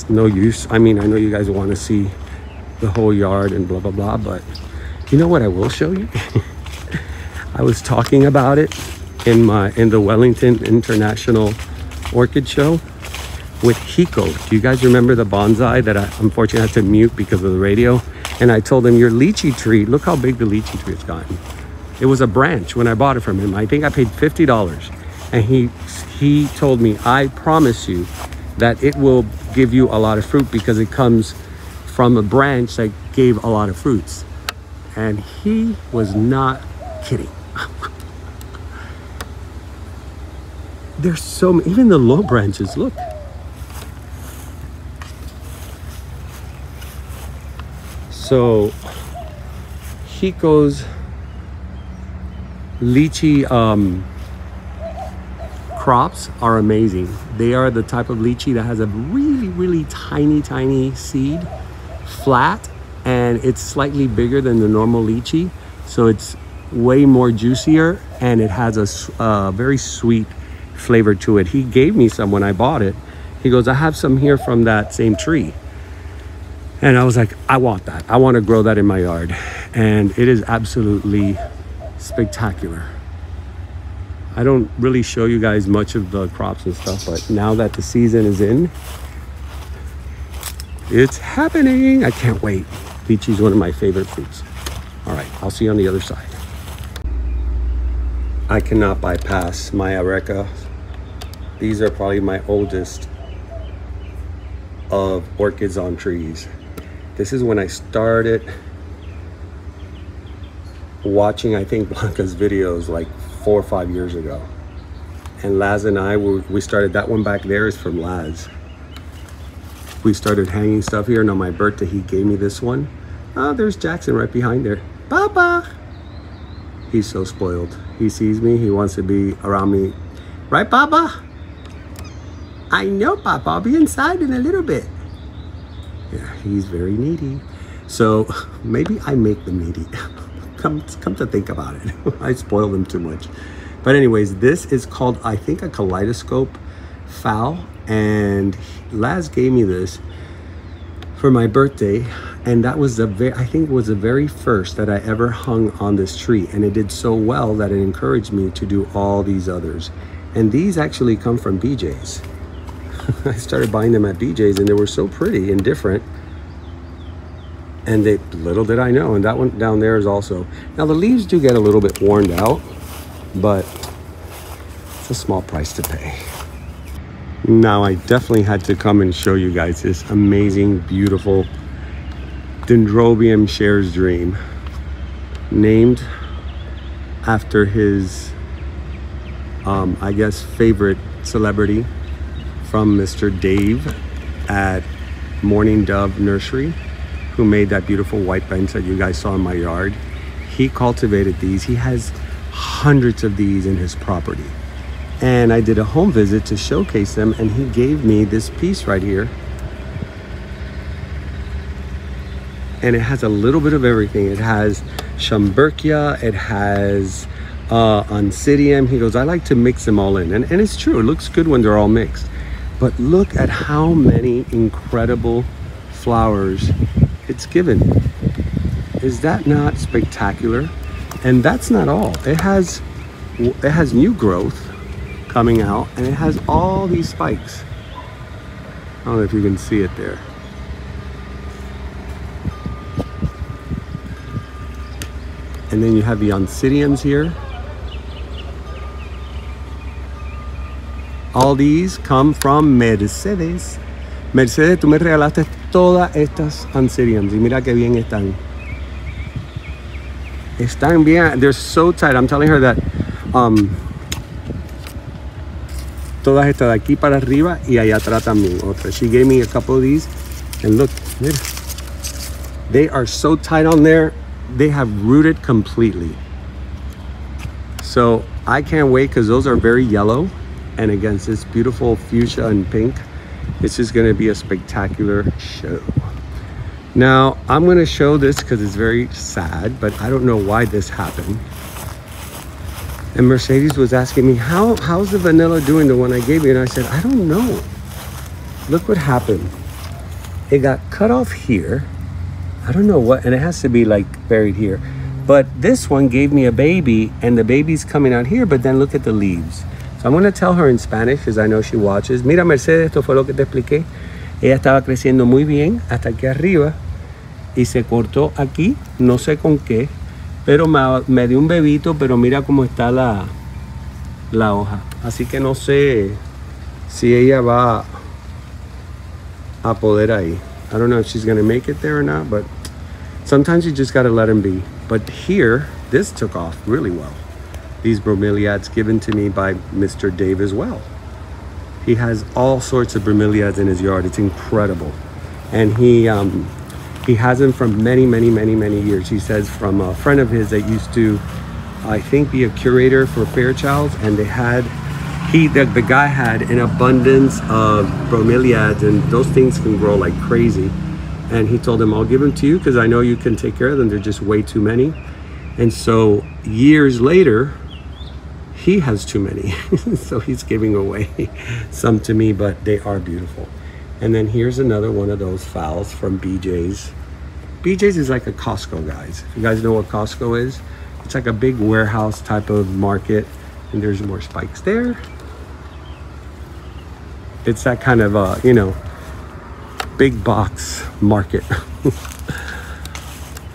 no use. I mean, I know you guys want to see the whole yard and blah blah blah but you know what i will show you? I was talking about it in my in the wellington international orchid show with hiko. Do you guys remember the bonsai that i unfortunately had to mute because of the radio? And i told him your lychee tree look how big the lychee tree has gotten. It was a branch when i bought it from him. I think i paid $50 and he he told me i promise you that it will give you a lot of fruit because it comes from a branch that gave a lot of fruits. And he was not kidding. There's so many, even the low branches, look. So Hiko's lychee um, crops are amazing. They are the type of lychee that has a really, really tiny, tiny seed flat and it's slightly bigger than the normal lychee. So it's way more juicier and it has a uh, very sweet flavor to it. He gave me some when I bought it. He goes, I have some here from that same tree. And I was like, I want that. I want to grow that in my yard. And it is absolutely spectacular. I don't really show you guys much of the crops and stuff, but now that the season is in, it's happening. I can't wait. Lychee is one of my favorite fruits. All right, I'll see you on the other side. I cannot bypass my areca. These are probably my oldest of orchids on trees. This is when I started watching, I think, Blanca's videos like four or five years ago. And Laz and I, we started, that one back there is from Laz we started hanging stuff here. And on my birthday, he gave me this one. Oh, there's Jackson right behind there. Papa! He's so spoiled. He sees me, he wants to be around me. Right, Papa? I know, Papa. I'll be inside in a little bit. Yeah, he's very needy. So maybe I make them needy. come, come to think about it. I spoil them too much. But anyways, this is called, I think, a kaleidoscope phal and Laz gave me this for my birthday. And that was the very I think was the very first that I ever hung on this tree. And it did so well that it encouraged me to do all these others. And these actually come from BJ's I started buying them at BJ's and they were so pretty and different and they little did I know and that one down there is also now the leaves do get a little bit worn out but it's a small price to pay now I definitely had to come and show you guys this amazing, beautiful Dendrobium Cher's Dream named after his, um, I guess, favorite celebrity from Mr. Dave at Morning Dove Nursery who made that beautiful white bench that you guys saw in my yard. He cultivated these. He has hundreds of these in his property. And I did a home visit to showcase them and he gave me this piece right here. And it has a little bit of everything. It has Schomburgkia it has uh, Oncidium. He goes I like to mix them all in. And, and it's true it looks good when they're all mixed. But look at how many incredible flowers it's given is that not spectacular and that's not all it has it has new growth coming out and it has all these spikes. I don't know if you can see it there. And then you have the oncidiums here. All these come from Mercedes. Mercedes, tú me regalaste todas estas oncidiums y mira qué bien están. Están bien, they're so tight. I'm telling her that um, todas estas de aquí para arriba y allá atrás también otra. She gave me a couple of these and look, mira. They are so tight on there. They have rooted completely. So I can't wait because those are very yellow and against this beautiful fuchsia and pink, it's just gonna be a spectacular show. Now, I'm gonna show this because it's very sad, but I don't know why this happened. And Mercedes was asking me, How how's the vanilla doing the one I gave you? And I said, I don't know. Look what happened. It got cut off here. I don't know what, and it has to be like buried here. But this one gave me a baby, and the baby's coming out here, but then look at the leaves. I'm gonna tell her in Spanish, because I know she watches. Mira, Mercedes, esto fue lo que te expliqué. Ella estaba creciendo muy bien hasta aquí arriba y se cortó aquí, no sé con qué, pero me, dio un bebito, pero mira cómo está la, la hoja. Así que no sé si ella va a poder ahí. I don't know if she's gonna make it there or not, but sometimes you just gotta let them be. But here, this took off really well. These bromeliads given to me by Mr. Dave as well. He has all sorts of bromeliads in his yard. It's incredible. And he um, he has them from many, many, many, many years. He says from a friend of his that used to, I think, be a curator for Fairchilds, and they had, he, the, the guy had an abundance of bromeliads, and those things can grow like crazy. And he told him, I'll give them to you because I know you can take care of them. They're just way too many. And so years later, he has too many. so he's giving away some to me, but they are beautiful. And then here's another one of those phals from BJ's. BJ's is like a Costco, guys. If you guys know what Costco is, it's like a big warehouse type of market. And there's more spikes there. It's that kind of, uh, you know, big box market.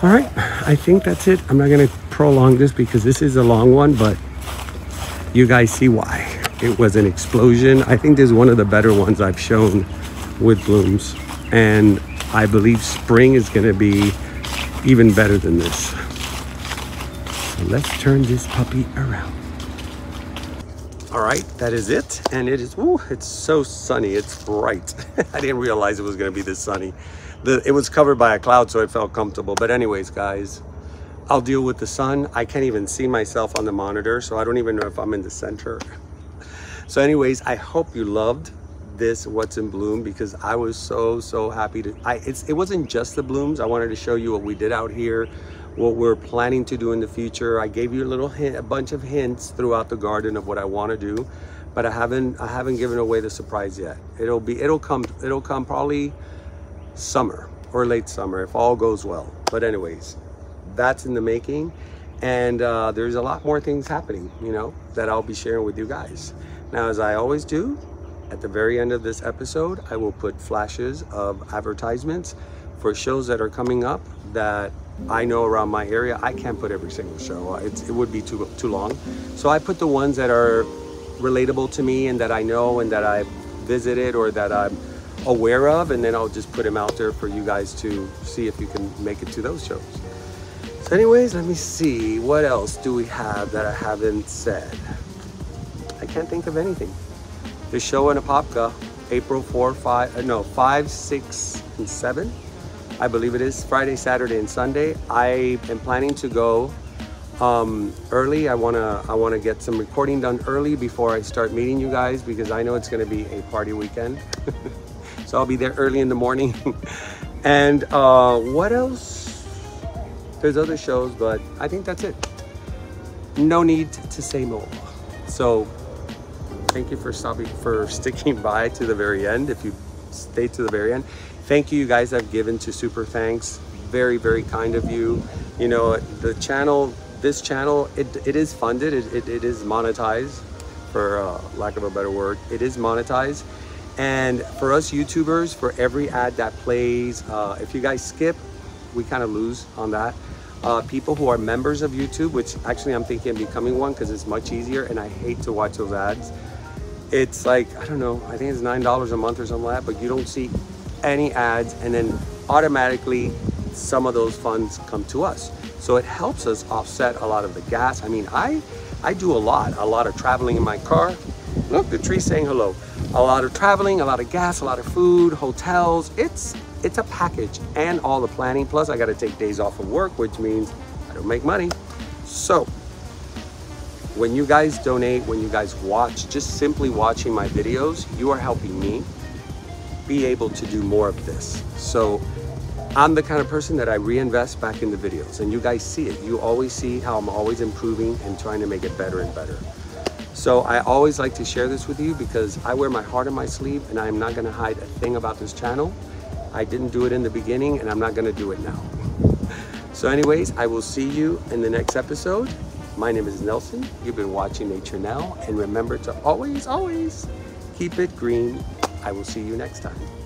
All right, I think that's it. I'm not gonna prolong this because this is a long one, but you guys see why. It was an explosion. I think this is one of the better ones I've shown with blooms. And I believe spring is gonna be even better than this. So let's turn this puppy around. All right, that is it. And it is, ooh, it's so sunny, it's bright. I didn't realize it was gonna be this sunny. The, it was covered by a cloud, so it felt comfortable. But anyways, guys, I'll deal with the sun. I can't even see myself on the monitor, so I don't even know if I'm in the center. So anyways, I hope you loved this what's in bloom because I was so so happy to I it wasn't just the blooms I wanted to show you what we did out here what we're planning to do in the future I gave you a little hint a bunch of hints throughout the garden of what I want to do but I haven't I haven't given away the surprise yet it'll be it'll come it'll come probably summer or late summer if all goes well but anyways that's in the making and uh, there's a lot more things happening you know that I'll be sharing with you guys now as I always do at the very end of this episode, I will put flashes of advertisements for shows that are coming up that I know around my area. I can't put every single show. It's, it would be too, too long. So I put the ones that are relatable to me and that I know and that I've visited or that I'm aware of. And then I'll just put them out there for you guys to see if you can make it to those shows. So anyways, let me see. What else do we have that I haven't said? I can't think of anything the show in Apopka, April 4, 5, uh, no, 5, 6, and 7. I believe it is Friday, Saturday, and Sunday. I am planning to go um, early. I wanna I wanna get some recording done early before I start meeting you guys because I know it's gonna be a party weekend. so I'll be there early in the morning. and uh, what else? There's other shows, but I think that's it. No need to say more. So Thank you for stopping, for sticking by to the very end. If you stay to the very end, thank you, you guys have given to Super Thanks. Very, very kind of you. You know, the channel, this channel, it, it is funded, it, it, it is monetized, for uh, lack of a better word. It is monetized. And for us YouTubers, for every ad that plays, uh, if you guys skip, we kind of lose on that. Uh, people who are members of YouTube, which actually I'm thinking of becoming one because it's much easier and I hate to watch those ads. It's like, I don't know, I think it's $9 a month or something like that, but you don't see any ads and then automatically some of those funds come to us. So it helps us offset a lot of the gas. I mean, I, I do a lot, a lot of traveling in my car. Look, the tree's saying hello. A lot of traveling, a lot of gas, a lot of food, hotels. It's it's a package and all the planning. Plus I gotta take days off of work, which means I don't make money. So when you guys donate, when you guys watch, just simply watching my videos, you are helping me be able to do more of this. So I'm the kind of person that I reinvest back in the videos and you guys see it. You always see how I'm always improving and trying to make it better and better. So I always like to share this with you because I wear my heart on my sleeve and I'm not gonna hide a thing about this channel. I didn't do it in the beginning and I'm not gonna do it now. so anyways, I will see you in the next episode. My name is Nelson. You've been watching Nature Nel and remember to always, always keep it green. I will see you next time.